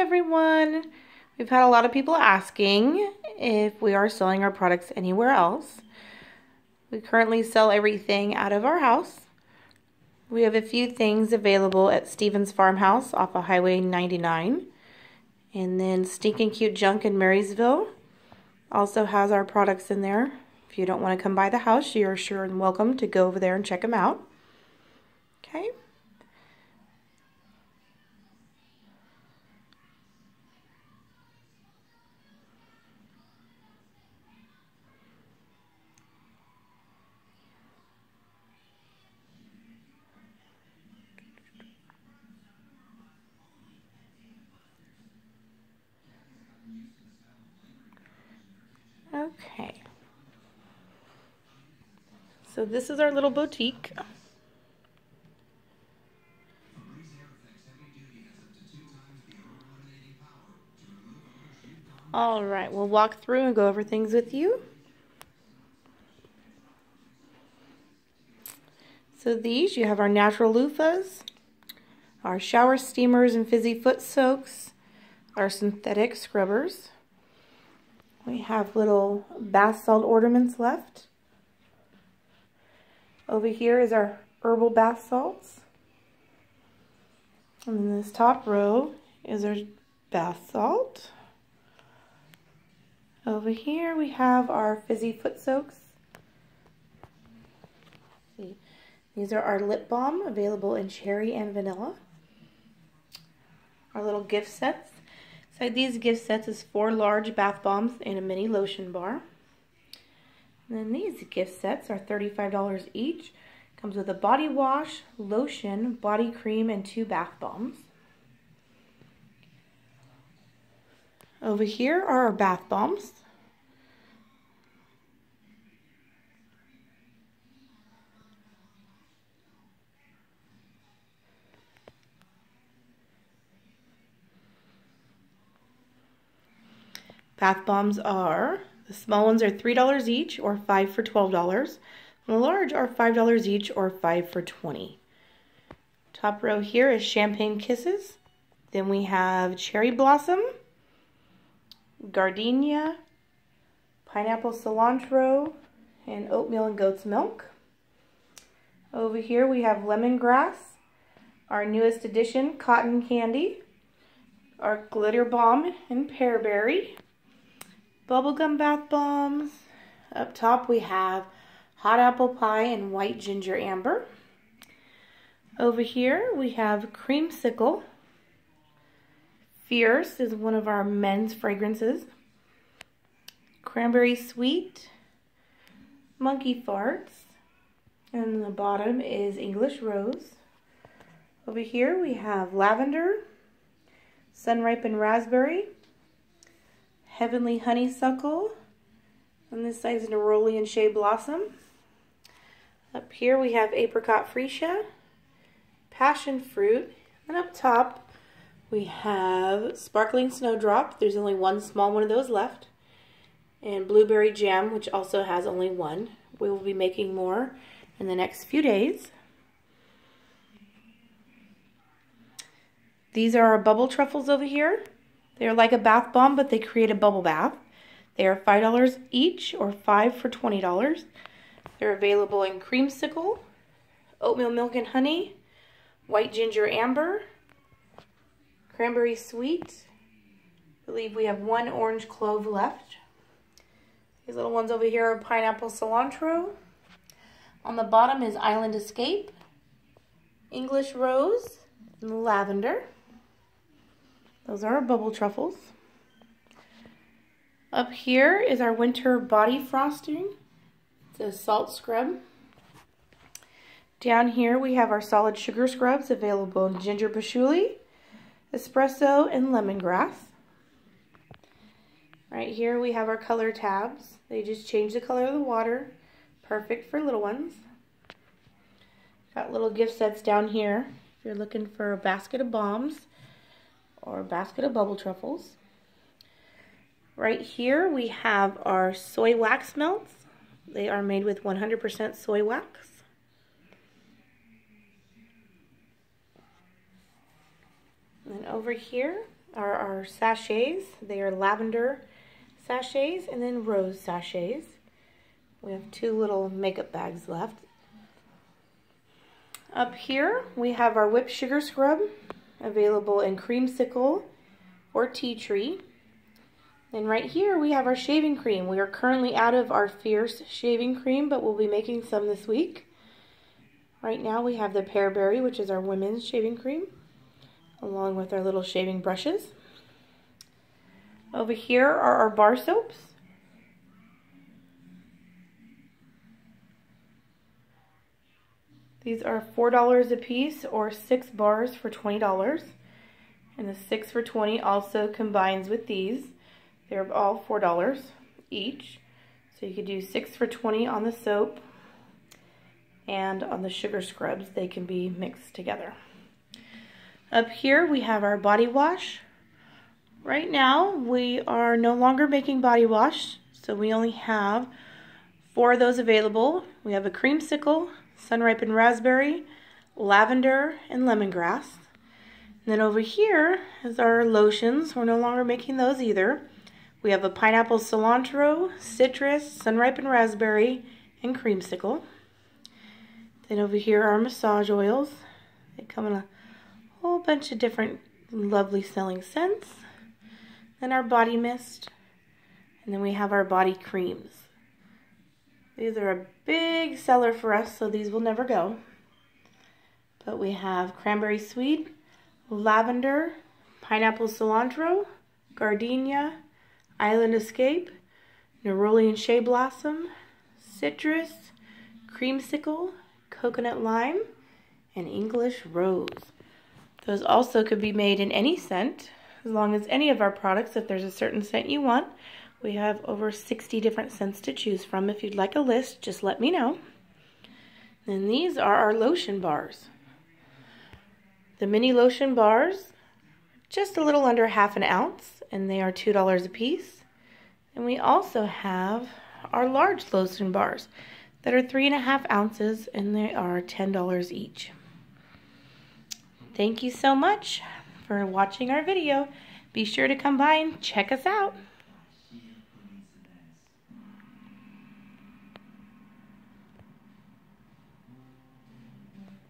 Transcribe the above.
everyone. We've had a lot of people asking if we are selling our products anywhere else. We currently sell everything out of our house. We have a few things available at Stevens Farmhouse off of Highway 99. And then Stinking Cute Junk in Marysville also has our products in there. If you don't want to come by the house, you're sure and welcome to go over there and check them out. Okay. So this is our little boutique. All right, we'll walk through and go over things with you. So these, you have our natural loofahs, our shower steamers and fizzy foot soaks, our synthetic scrubbers. We have little bath salt ornaments left. Over here is our herbal bath salts. And then this top row is our bath salt. Over here we have our fizzy foot soaks. These are our lip balm available in cherry and vanilla. Our little gift sets. Inside these gift sets is four large bath bombs and a mini lotion bar. And then these gift sets are $35 each. Comes with a body wash, lotion, body cream, and two bath bombs. Over here are our bath bombs. Bath bombs are, the small ones are $3 each or 5 for $12. The large are $5 each or 5 for 20 Top row here is Champagne Kisses. Then we have Cherry Blossom, Gardenia, Pineapple Cilantro, and Oatmeal and Goat's Milk. Over here we have Lemongrass, our newest addition, Cotton Candy, our Glitter Bomb and Pearberry, bubblegum bath bombs. Up top we have hot apple pie and white ginger amber. Over here we have creamsicle. Fierce is one of our men's fragrances. Cranberry sweet. Monkey farts. And the bottom is English rose. Over here we have lavender, sun ripened raspberry, Heavenly Honeysuckle. On this side is Neroli and Shea Blossom. Up here we have Apricot Freesia, Passion Fruit, and up top we have Sparkling Snowdrop. There's only one small one of those left. And Blueberry Jam, which also has only one. We will be making more in the next few days. These are our bubble truffles over here. They're like a bath bomb, but they create a bubble bath. They are $5 each or 5 for $20. They're available in creamsicle, oatmeal milk and honey, white ginger amber, cranberry sweet. I believe we have one orange clove left. These little ones over here are pineapple cilantro. On the bottom is Island Escape, English Rose, and Lavender. Those are our bubble truffles. Up here is our winter body frosting. It's a salt scrub. Down here we have our solid sugar scrubs available in ginger patchouli, espresso, and lemongrass. Right here we have our color tabs. They just change the color of the water. Perfect for little ones. Got little gift sets down here if you're looking for a basket of bombs or basket of bubble truffles. Right here we have our soy wax melts. They are made with 100% soy wax. And over here are our sachets. They are lavender sachets and then rose sachets. We have two little makeup bags left. Up here we have our whipped sugar scrub available in creamsicle or tea tree. And right here we have our shaving cream. We are currently out of our Fierce shaving cream, but we'll be making some this week. Right now we have the Pearberry, which is our women's shaving cream, along with our little shaving brushes. Over here are our bar soaps. These are $4 a piece or 6 bars for $20. And the 6 for 20 also combines with these. They're all $4 each. So you could do 6 for 20 on the soap and on the sugar scrubs. They can be mixed together. Up here we have our body wash. Right now we are no longer making body wash. So we only have four of those available. We have a creamsicle, sun-ripened raspberry, lavender, and lemongrass. And then over here is our lotions. We're no longer making those either. We have a pineapple cilantro, citrus, sun-ripened raspberry, and creamsicle. Then over here are massage oils. They come in a whole bunch of different lovely smelling scents. Then our body mist. And then we have our body creams. These are a big seller for us, so these will never go. But we have cranberry sweet, lavender, pineapple cilantro, gardenia, Island Escape, Neroli and Shea Blossom, Citrus, Creamsicle, Coconut Lime, and English Rose. Those also could be made in any scent, as long as any of our products, if there's a certain scent you want. We have over 60 different scents to choose from. If you'd like a list, just let me know. And these are our lotion bars. The mini lotion bars, just a little under half an ounce and they are $2 a piece. And we also have our large lotion bars that are three and a half ounces and they are $10 each. Thank you so much for watching our video. Be sure to come by and check us out.